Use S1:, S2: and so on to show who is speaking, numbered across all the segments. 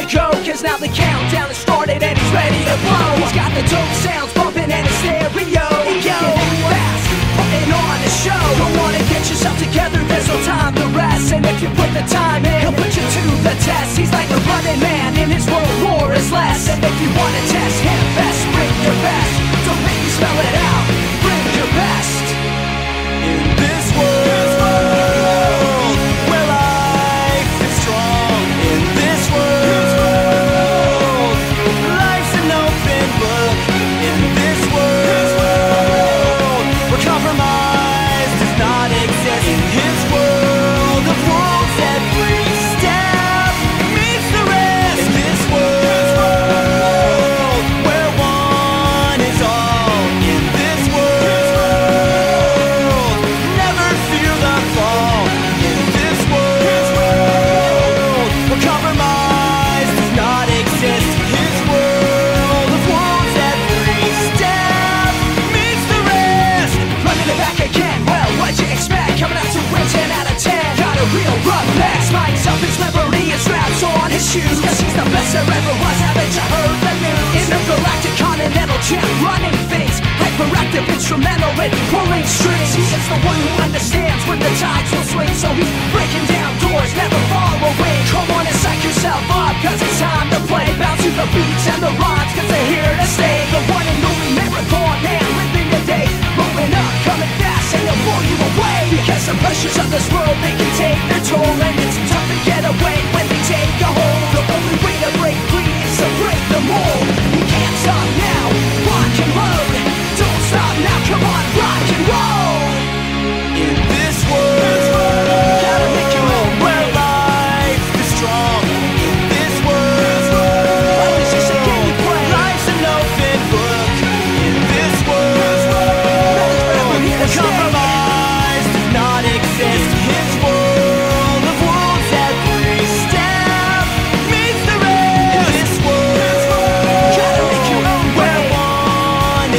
S1: Cause now the countdown has started and he's ready to blow. He's got the dope sounds bumping and his stereo. Yo, fast, putting on a show. Don't wanna get yourself together, there's no time to rest. And if you put the time shoes Cause he's the best there ever was, haven't you heard the news? Intergalactic continental champ running things Hyperactive instrumental in pulling strings. He is the one who understands when the tides will swing. So he's breaking down doors, never far away. Come on and psych yourself up, cause it's time to play. Bounce to the beats and the rhymes, cause they're here to stay. The one and only marathon man living the day. Rolling up, coming fast, and they'll blow you away. Because the pressures of this world, they can take their toll. And it's tough to get away when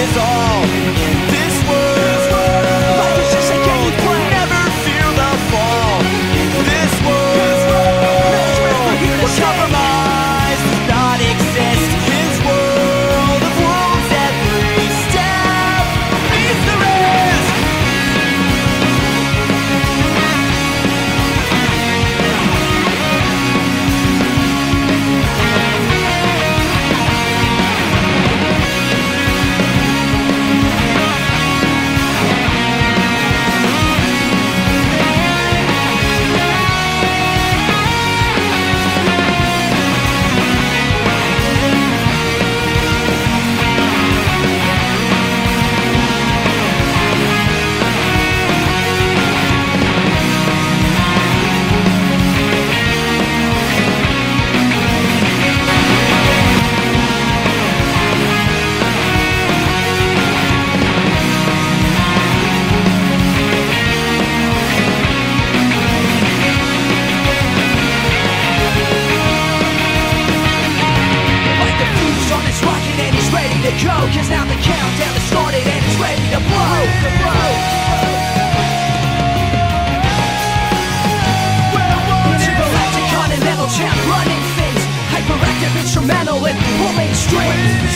S1: is
S2: all. This
S1: go Cause now the countdown has started and it's ready to blow. To blow continental running Hyperactive instrumental in pulling strings